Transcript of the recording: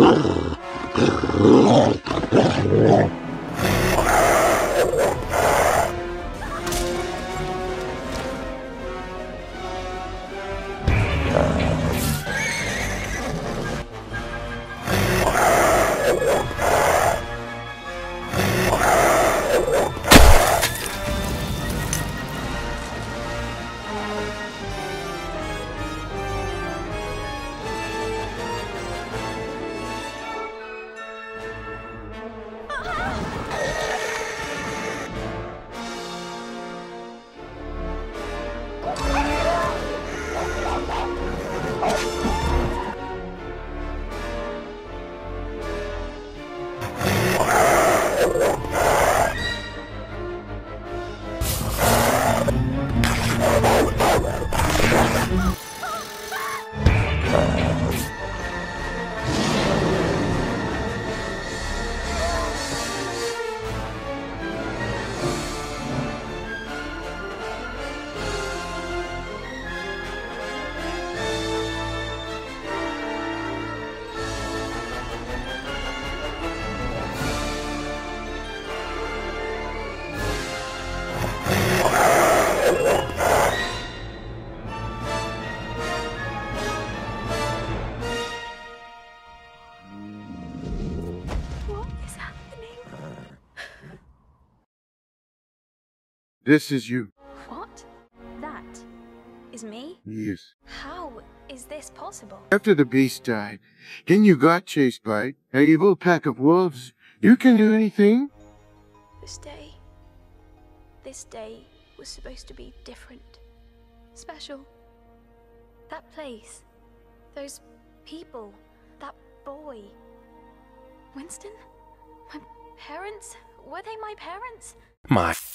Oh, is happening? This is you. What? That is me? Yes. How is this possible? After the beast died, then you got chased by an evil pack of wolves. You can do anything? This day. This day was supposed to be different. Special. That place. Those people. That boy. Winston? My parents? Were they my parents? My f-